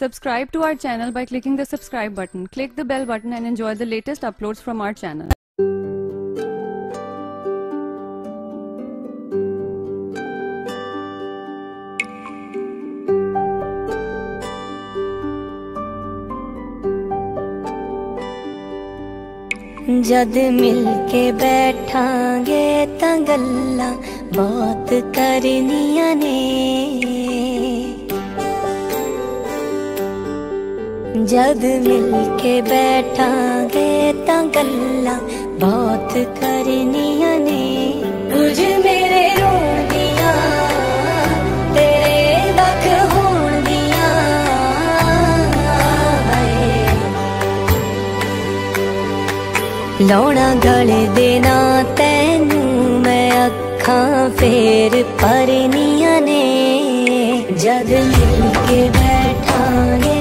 Subscribe to our channel by clicking the subscribe button. Click the bell button and enjoy the latest uploads from our channel. जद मिलके बैठांगे तगल्ला बहुत करनिया ने ਜਦ ਮਿਲ ਕੇ ਬੈਠਾਂਗੇ ਤਾਂ ਗੱਲਾਂ ਬਹੁਤ ਕਰਨੀਆਂ ਨੇ। ਕੁਝ ਮੇਰੇ ਰੋਣ ਦੀਆਂ ਤੇਰੇ ਵੱਖ ਹੋਣ ਦੀਆਂ ਹਾਏ। ਲਾਉਣਾ ਗਲੇ ਦੇ ਨਾ ਤੈਨੂੰ ਮੈਂ ਅੱਖਾਂ ਫੇਰ ਪਰਨੀਆਂ ਨੇ। ਜਦ ਮਿਲ ਕੇ ਬੈਠਾਂਗੇ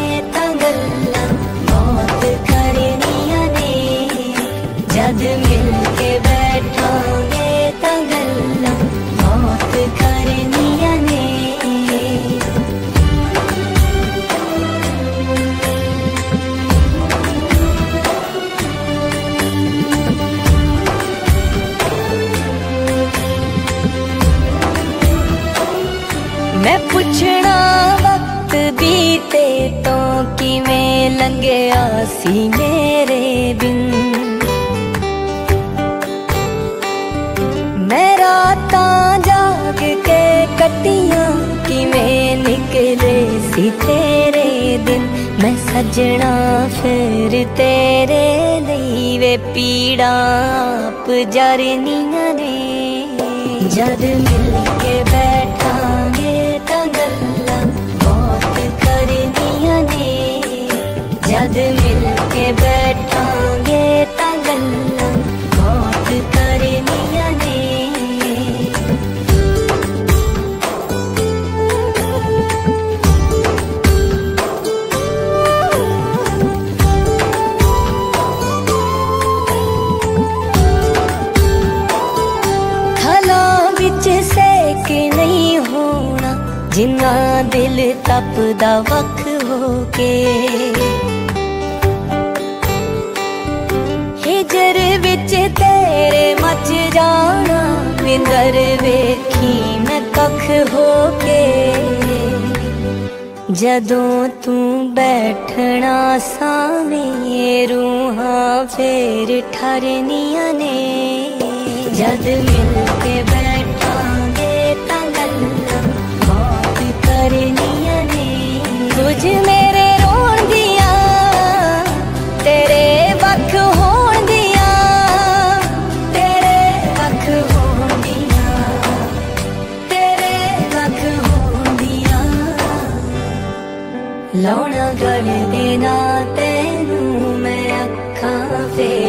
ਸੀ ਤੇਰੇ ਦਿਨ। ਮੈਂ ਸੱਜਣਾ ਫਿਰ ਤੇਰੇ ਲਈ ਵੇ ਪੀੜਾ ਆਪ ਜਰਨੀਆਂ ਨੇ। ਜਦ ਮਿਲ ਕੇ ਬੈਠਾਂਗੇ ਤਾਂ ਗੱਲਾਂ ਬਹੁਤ ਕਰਨੀਆਂ ਨੇ। ਜਦ ਜਿੰਨਾ ਦਿਲ ਤਪਦਾ ਵੱਖ ਹੋ ਕੇ। ਹਿਜਰ ਵਿੱਚ ਤੇਰੇ ਮੱਚ ਜਾਣਾ ਵਿੰਦਰ ਵੇਖੀ ਮੈਂ ਕੱਖ ਹੋ ਕੇ। ਜਦੋਂ ਤੂੰ ਬੈਠਣਾ ਸਾਵੇਂ, ਰੂਹਾਂ ਫੇਰ ਠਰਨੀਆਂ ਨੇ। ਜਦ ਮਿਲ ਕੇ लौण गड़ देना तेनू मैं अखा फेर